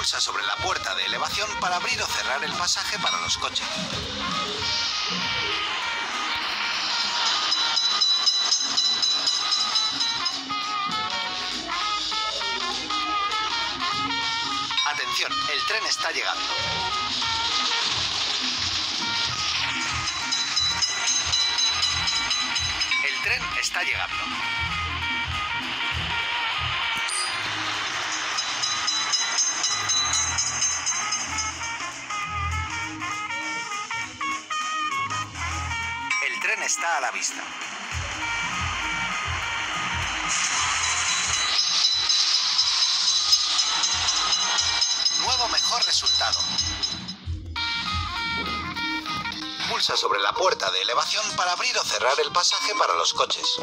Pulsa sobre la puerta de elevación para abrir o cerrar el pasaje para los coches. Atención, el tren está llegando. El tren está llegando. Está a la vista. Nuevo mejor resultado. Pulsa sobre la puerta de elevación para abrir o cerrar el pasaje para los coches.